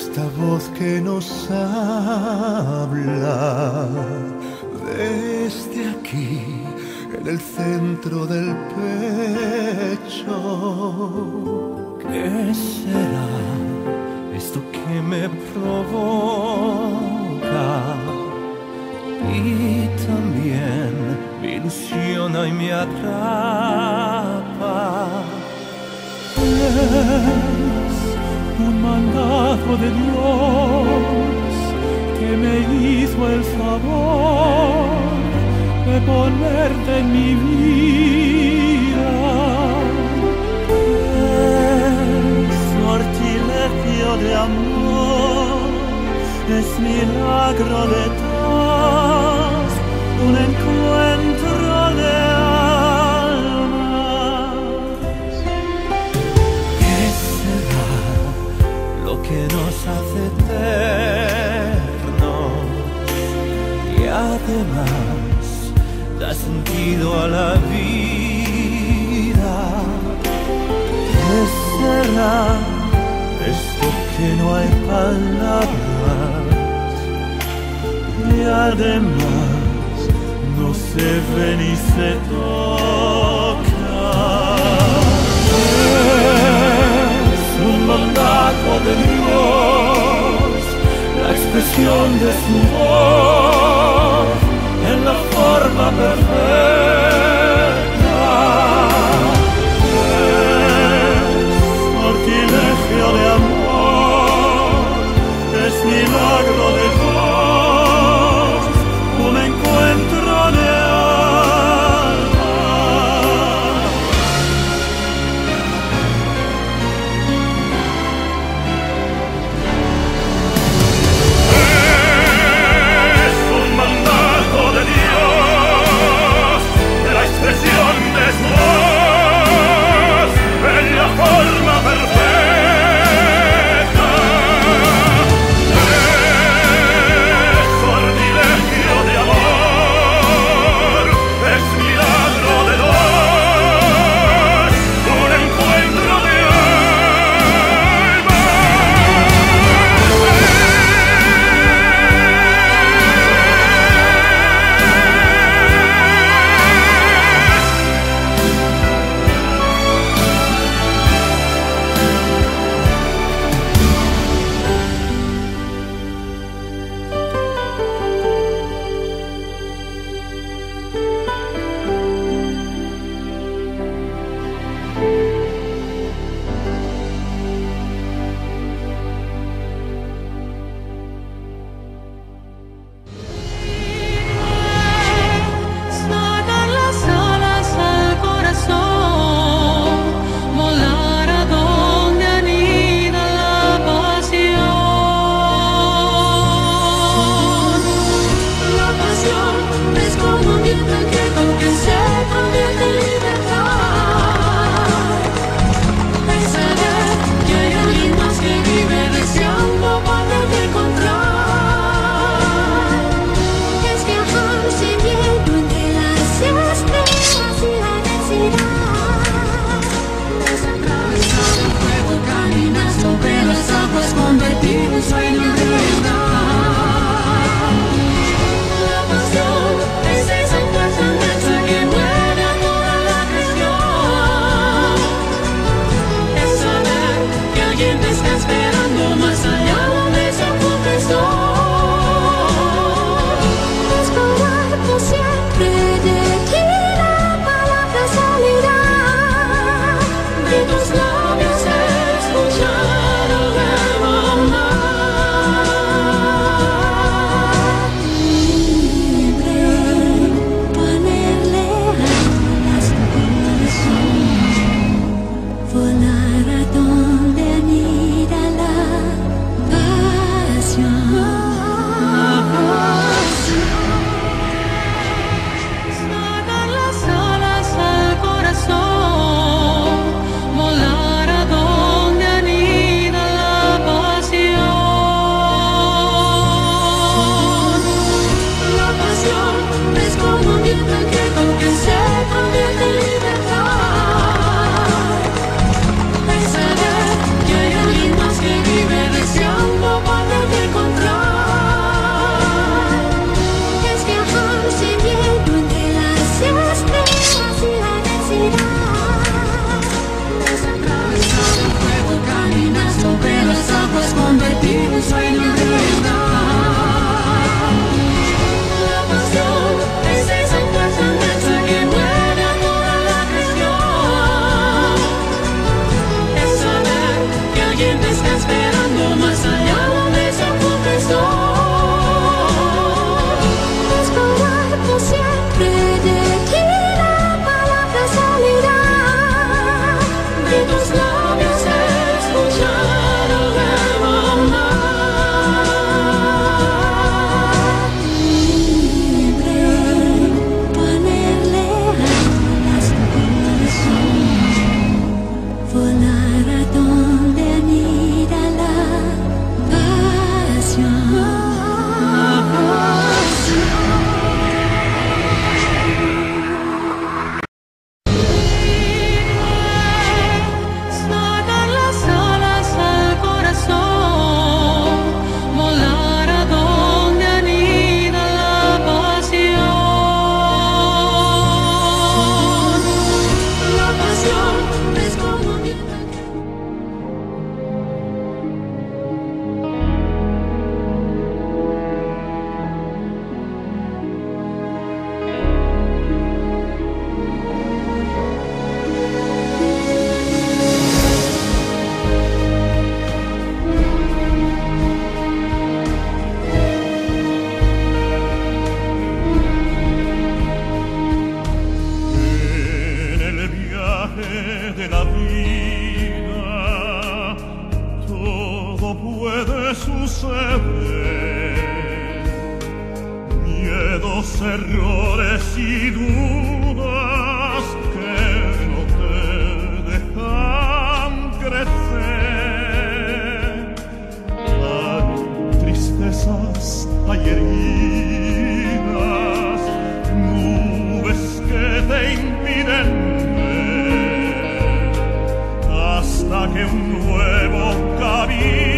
esta voz que nos habla desde aquí, en el centro del pecho? ¿Qué será esto que me provoca? Y también me ilusiona y me atrapa. Un mandato de Dios que me hizo el favor de ponerte en mi vida. Es sortilegio de amor, es milagro de Dios, que nos hace eternos y además da sentido a la vida? ¿Qué será esto que no hay palabras y además no se ve ni? La expresión de su voz en la forma perfecta. Un nuevo camino